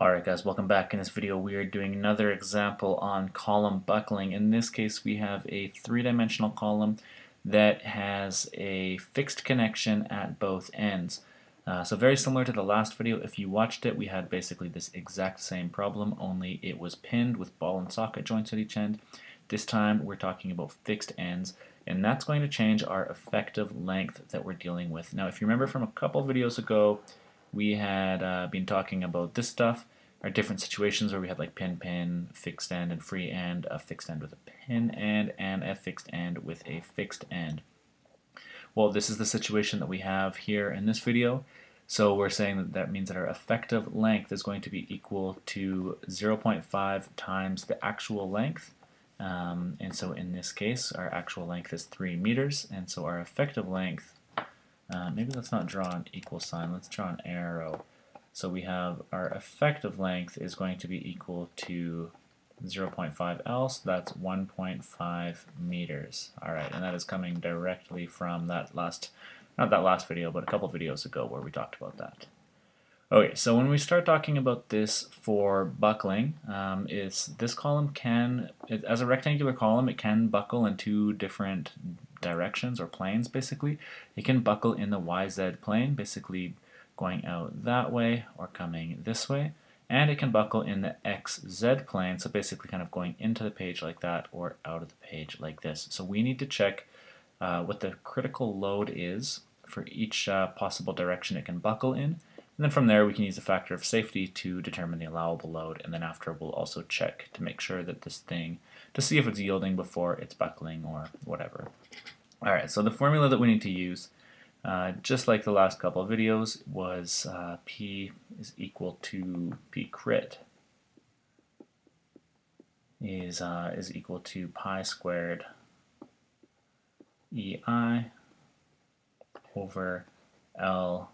Alright guys, welcome back. In this video we are doing another example on column buckling. In this case we have a three-dimensional column that has a fixed connection at both ends. Uh, so very similar to the last video, if you watched it we had basically this exact same problem, only it was pinned with ball and socket joints at each end. This time we're talking about fixed ends and that's going to change our effective length that we're dealing with. Now if you remember from a couple videos ago, we had uh, been talking about this stuff, our different situations where we had like pin pin, fixed end, and free end, a fixed end with a pin end, and a fixed end with a fixed end. Well, this is the situation that we have here in this video. So we're saying that that means that our effective length is going to be equal to 0.5 times the actual length. Um, and so in this case, our actual length is 3 meters, and so our effective length uh, maybe let's not draw an equal sign, let's draw an arrow. So we have our effective length is going to be equal to 0.5 L, so that's 1.5 meters. Alright, and that is coming directly from that last, not that last video, but a couple videos ago where we talked about that. Okay, so when we start talking about this for buckling, um, is this column can, as a rectangular column, it can buckle in two different directions or planes basically. It can buckle in the YZ plane, basically going out that way or coming this way. And it can buckle in the XZ plane, so basically kind of going into the page like that or out of the page like this. So we need to check uh, what the critical load is for each uh, possible direction it can buckle in. And then from there we can use a factor of safety to determine the allowable load and then after we'll also check to make sure that this thing, to see if it's yielding before it's buckling or whatever. Alright, so the formula that we need to use, uh, just like the last couple of videos, was uh, P is equal to P crit is, uh, is equal to pi squared EI over L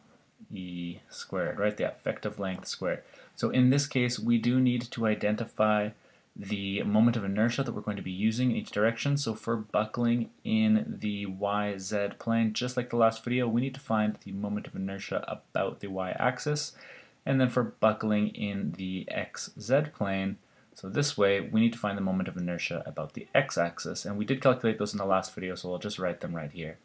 E squared, right? The effective length squared. So in this case, we do need to identify the moment of inertia that we're going to be using in each direction. So for buckling in the YZ plane, just like the last video, we need to find the moment of inertia about the y-axis. And then for buckling in the XZ plane, so this way, we need to find the moment of inertia about the x-axis. And we did calculate those in the last video, so I'll just write them right here.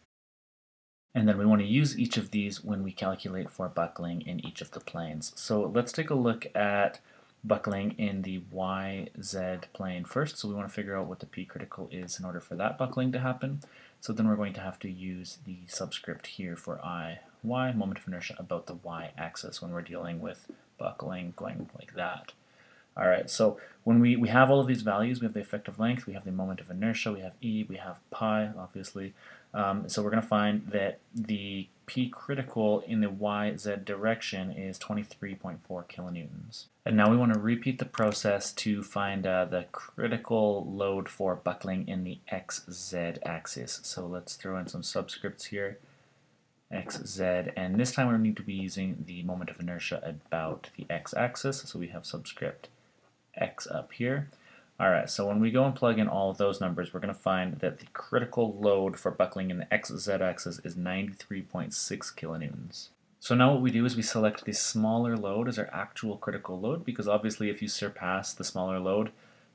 And then we want to use each of these when we calculate for buckling in each of the planes. So let's take a look at buckling in the YZ plane first. So we want to figure out what the P critical is in order for that buckling to happen. So then we're going to have to use the subscript here for I, Y, moment of inertia about the Y axis when we're dealing with buckling going like that. All right, so when we, we have all of these values, we have the effective length, we have the moment of inertia, we have E, we have pi, obviously. Um, so we're going to find that the P critical in the YZ direction is 23.4 kilonewtons. And now we want to repeat the process to find uh, the critical load for buckling in the XZ axis. So let's throw in some subscripts here. XZ, and this time we need to be using the moment of inertia about the x-axis, so we have subscript x up here. Alright, so when we go and plug in all of those numbers, we're going to find that the critical load for buckling in the XZ axis is 93.6 kilonewtons. So now what we do is we select the smaller load as our actual critical load, because obviously if you surpass the smaller load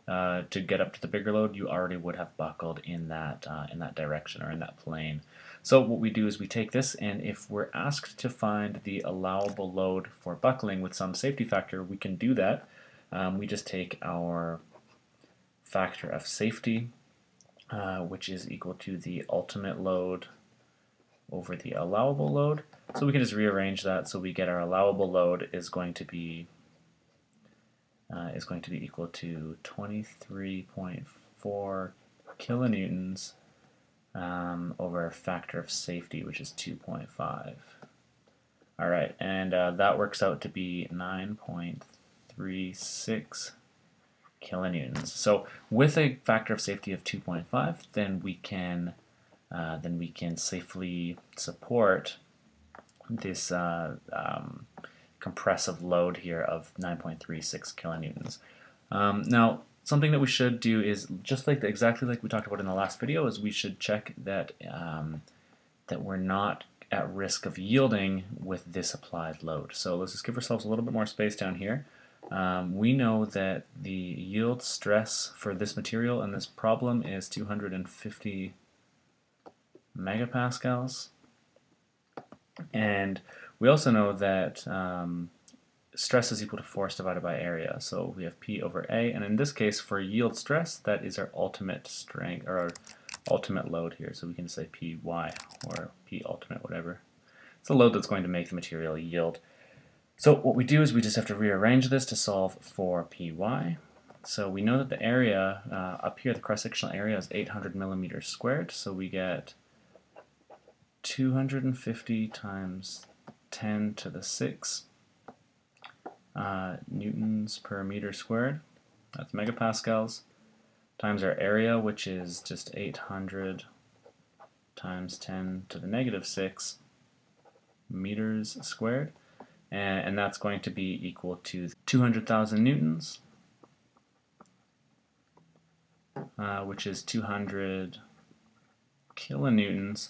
uh, to get up to the bigger load, you already would have buckled in that, uh, in that direction or in that plane. So what we do is we take this, and if we're asked to find the allowable load for buckling with some safety factor, we can do that um, we just take our factor of safety, uh, which is equal to the ultimate load over the allowable load. So we can just rearrange that so we get our allowable load is going to be uh, is going to be equal to 23.4 kilonewtons um, over a factor of safety, which is 2.5. All right, and uh, that works out to be 9.3 36 kilonewtons. So with a factor of safety of 2.5, then we can uh, then we can safely support this uh, um, compressive load here of 9.36 kilonewtons. Um, now, something that we should do is just like the, exactly like we talked about in the last video, is we should check that um, that we're not at risk of yielding with this applied load. So let's just give ourselves a little bit more space down here. Um, we know that the yield stress for this material in this problem is 250 megapascals. And we also know that um, stress is equal to force divided by area. So we have P over A, and in this case, for yield stress, that is our ultimate strength, or our ultimate load here. So we can say Py, or P ultimate, whatever. It's a load that's going to make the material yield. So what we do is we just have to rearrange this to solve for Py. So we know that the area, uh, up here, the cross-sectional area is 800 millimeters squared, so we get 250 times 10 to the 6 uh, newtons per meter squared. That's megapascals times our area, which is just 800 times 10 to the negative 6 meters squared. And, that's going to be equal to 200,000 newtons, uh, which is 200 kilonewtons.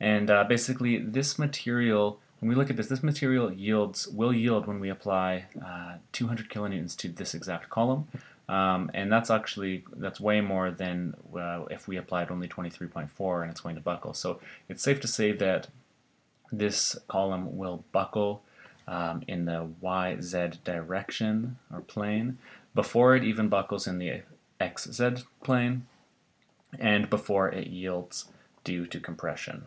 And uh, basically, this material when we look at this, this material yields will yield when we apply uh, 200 kilonewtons to this exact column. Um, and that's actually that's way more than uh, if we applied only 23.4 and it's going to buckle. So it's safe to say that this column will buckle um, in the YZ direction or plane before it even buckles in the XZ plane and before it yields due to compression.